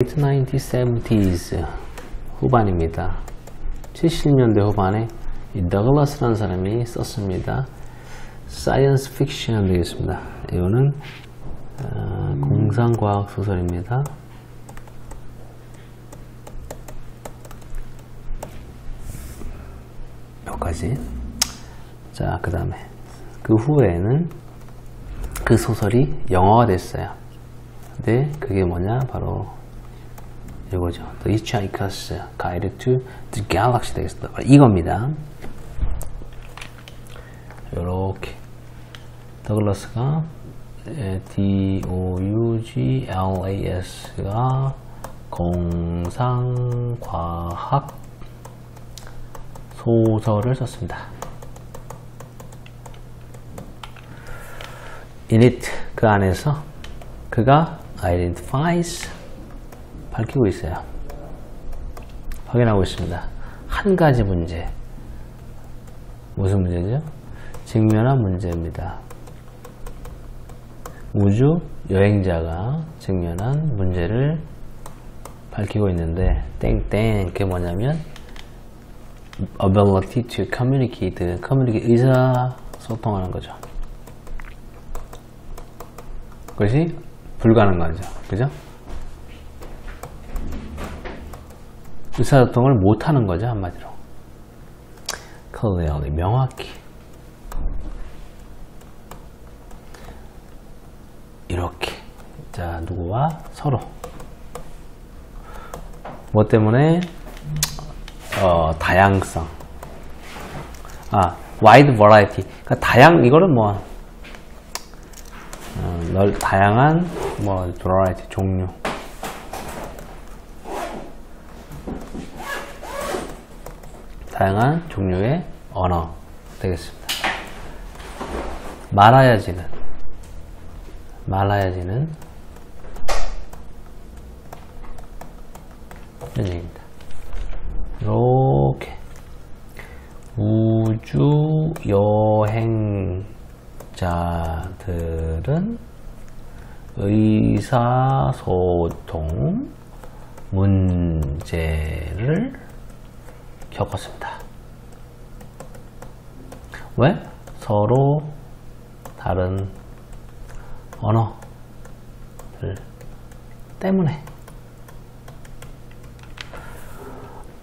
late 1970s 후반입니다. 70년대 후반에 이 더글라스라는 사람이 썼습니다. science fiction 되겠습니다. 이거는 어, 공상과학 소설입니다. 여기까지. 자, 그 다음에 그 후에는 그 소설이 영화가 됐어요. 근데 그게 뭐냐? 바로 이거죠. The Hitchhiker's Guide to the Galaxy 되겠습니다. 이겁니다. 요렇게 더글라스가 D-O-U-G-L-A-S가 공상과학 소설을 썼습니다. in it 그 안에서 그가 identifies 밝히고 있어요. 확인하고 있습니다. 한 가지 문제. 무슨 문제죠? 직면한 문제입니다. 우주 여행자가 직면한 문제를 밝히고 있는데 땡땡 그게 뭐냐면 ability to communicate, communicate 의사소통하는 거죠. 그것이 불가능하죠. 그죠? 의사소통을 못하는 거죠. 한마디로. clearly, 명확히. 이렇게. 자, 누구와? 서로. 뭐 때문에? 어, 다양성. 아, wide variety. 그러니까 다양, 이거는 뭐, 어, 널, 다양한, 뭐, variety, 종류. 다양한 종류의 언어 되겠습니다. 말아야지는, 말아야지는, 이런 얘기입니다. 이렇게 우주 여행자들은 의사소통 문제를 겪었습니다. 왜? 서로 다른 언어들 때문에.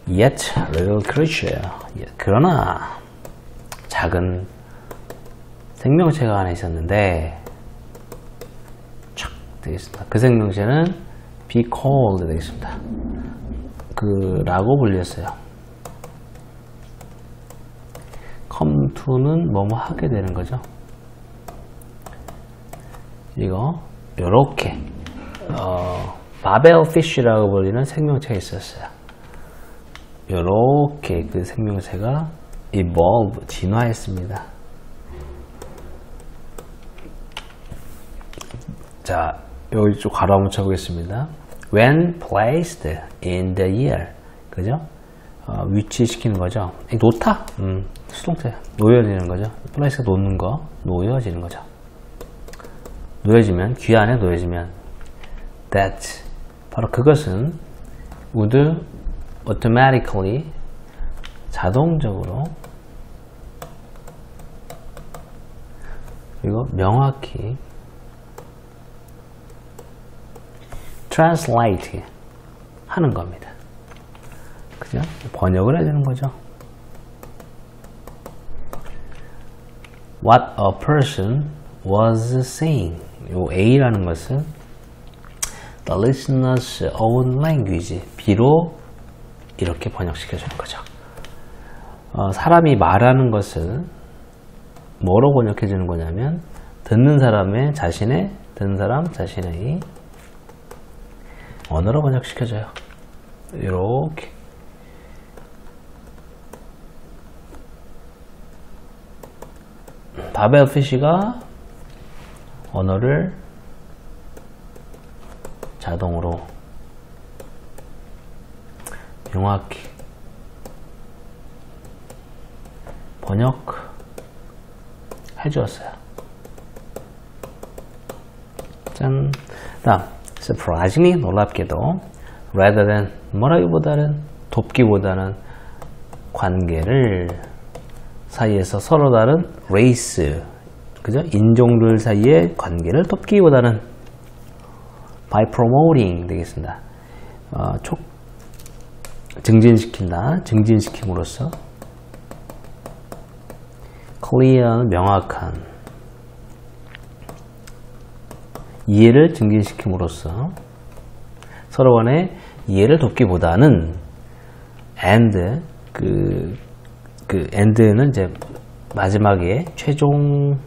Yet little creature. 그러나 작은 생명체가 하나 있었는데 촥 되겠습니다. 그 생명체는 be called 되겠습니다. 그라고 불렸어요. To는 뭐뭐 하게 되는 거죠. 이거 요렇게 어, 바벨 피쉬라고 불리는 생명체가 있었어요. 요렇게 그 생명체가 evolve, 진화했습니다. 자, 여기 좀 가로 한번 쳐보겠습니다. When placed in the year. 그죠? 어, 위치시키는 거죠. 놓다? 음, 수동태. 놓여지는 거죠. place가 놓는 거, 놓여지는 거죠. 놓여지면, 귀 안에 놓여지면 that. 바로 그것은 would automatically 자동적으로 그리고 명확히 translate 하는 겁니다. 그죠? 번역을 해주는 거죠. What a person was saying. 요 A라는 것은 the listener's own language. 비로 이렇게 번역시켜 주는 거죠. 어, 사람이 말하는 것을 뭐로 번역해 주는 거냐면 듣는 사람의 자신의 듣는 사람 자신의 언어로 번역시켜줘요. 이렇게 바벨 피쉬가 언어를 자동으로 명확히 번역 해 주었어요. 짠. 다음, surprisingly 놀랍게도 rather than 뭐라기보다는 돕기보다는 관계를 사이에서 서로 다른 race 그죠? 인종들 사이의 관계를 돕기보다는 by promoting 되겠습니다. 어, 촉 증진시킨다. 증진시킴으로써 clear 명확한 이해를 증진시킴으로써 서로 간의 이해를 돕기보다는 and 그, 그 end는 이제 마지막에 최종적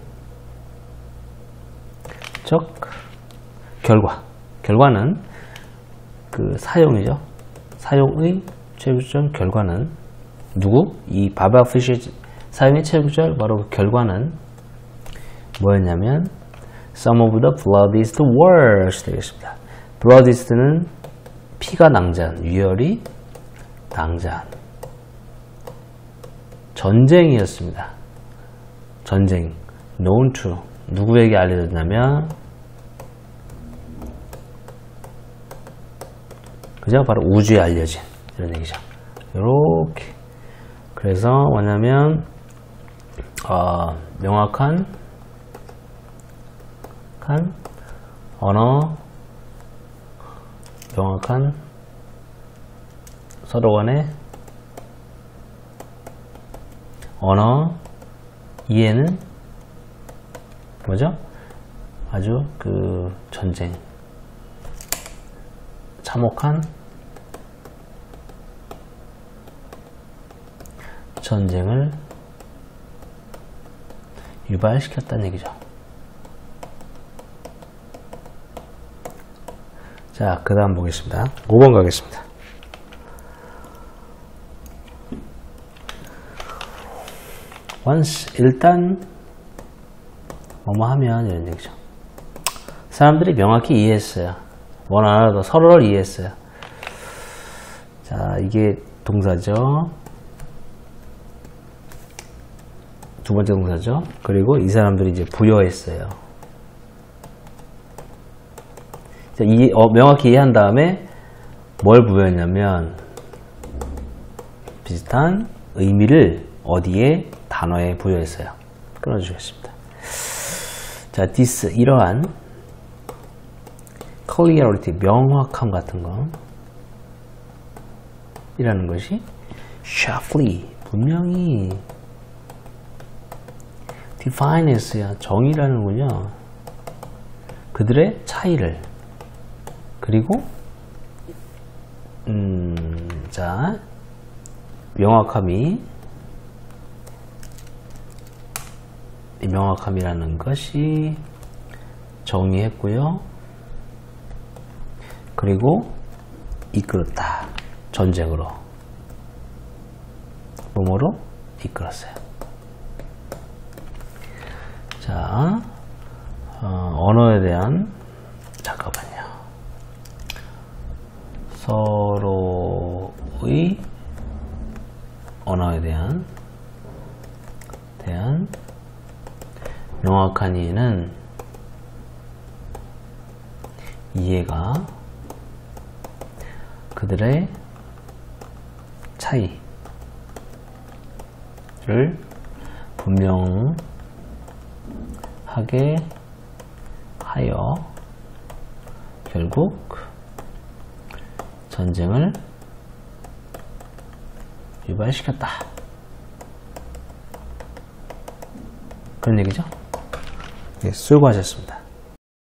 결과 결과는 그 사용이죠 사용의 최종적 결과는 누구? 이 바바 피셔 사용의 최종적 바로 그 결과는 뭐였냐면 Some of the bloodiest wars 되겠습니다. bloodiest는 피가 낭자한, 유혈이 낭자한 전쟁이었습니다. 전쟁 known to 누구에게 알려졌냐면 그죠? 바로 우주에 알려진 이런 얘기죠. 이렇게 그래서 뭐냐면 어, 명확한 한 언어 명확한 서로 간의 언어 이해는 뭐죠? 아주 그 전쟁 참혹한 전쟁을 유발시켰다는 얘기죠. 자, 그 다음 보겠습니다. 5번 가겠습니다. Once 일단 뭐뭐 하면 이런 얘기죠. 사람들이 명확히 이해했어요. 원 하나도 서로를 이해했어요. 자, 이게 동사죠. 두 번째 동사죠. 그리고 이 사람들이 이제 부여했어요. 자, 이, 어, 명확히 이해한 다음에 뭘 부여했냐면 비슷한 의미를 어디에 단어에 부여했어요. 끊어주겠습니다. 자, this 이러한 clarity 명확함 같은 거 이라는 것이 sharply 분명히 define 했어요. 정의라는군요. 그들의 차이를 그리고 음, 자 명확함이 명확함이라는 것이 정의했고요. 그리고 이끌었다. 전쟁으로. 뭐뭐로 이끌었어요. 자, 어, 언어에 대한, 잠깐만요. 서로의 언어에 대한, 명확한 이해는 이해가 그들의 차이를 분명하게 하여 결국 전쟁을 유발시켰다. 그런 얘기죠? 예, 수고하셨습니다.